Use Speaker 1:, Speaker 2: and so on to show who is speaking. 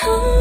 Speaker 1: home.